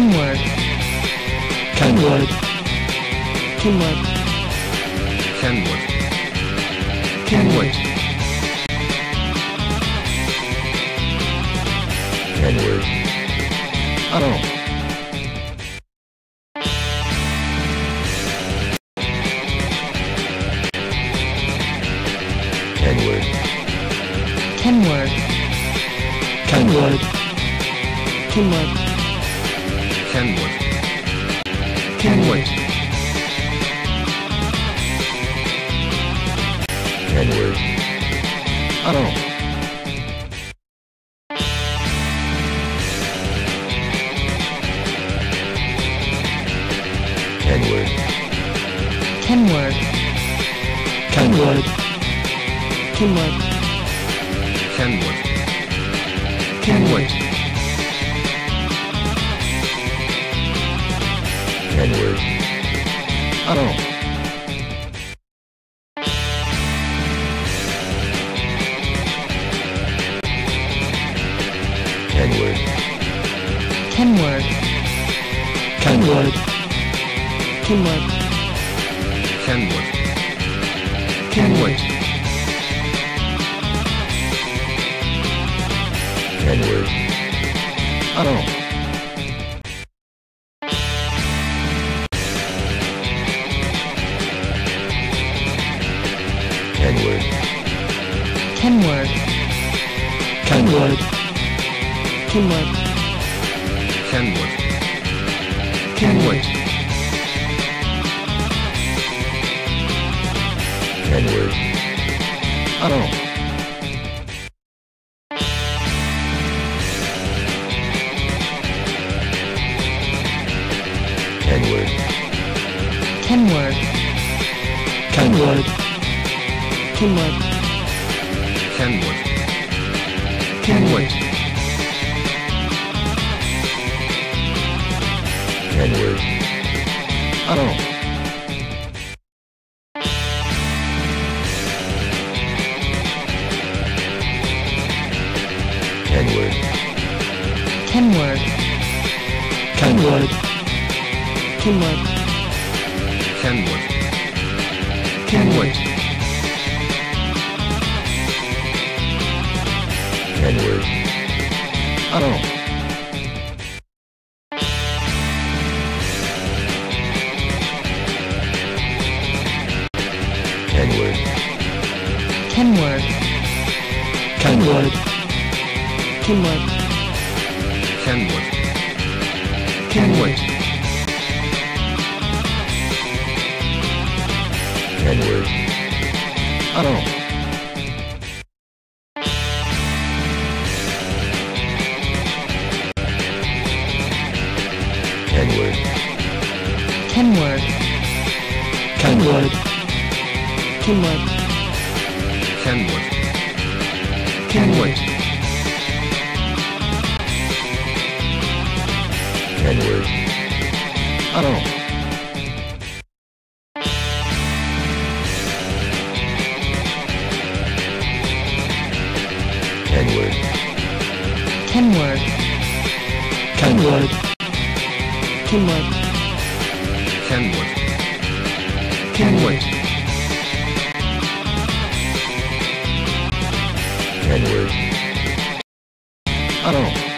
Kenwood. Kenwood. Kenwood. Kenwood. Kenwood. Kenwood. Oh. Kenwood. Kenward. Kenwood. Kenwood. Kenwood. Kenwood. Kenwood. Oh. Kenwood. Kenward. Kenwood. Kenwood. Kenwood. Kenwood. Kenwood. Oh. Kenwood. Kenward. Kenwood. Kenwood. Kenwood. Kenwood. Kenwood. Oh. Kenwood. Kenward. Kenwood. Kenwood. Kenwood. Kenwood. Kenwood. Oh. Kenwood. Kenward. Kenwood. Kenwood. Kenwood. Kenwood. Kenwood. Oh. Kenwood. Kenward. Kenwood. Kenwood. Kenwood. Kenwood. Kenwood. Oh. Kenwood. Kenward. Kenwood. Kenwood. Kenwood. Kenwood. Kenwood. Oh. Kenwood. Kenward. Kenwood. Kenwood. Kenwood. Kenwood. Kenwood. Oh. Kenwood. Kenward. Kenwood. Kenwood. Kenwood. Kenwood. Kenwood. Oh.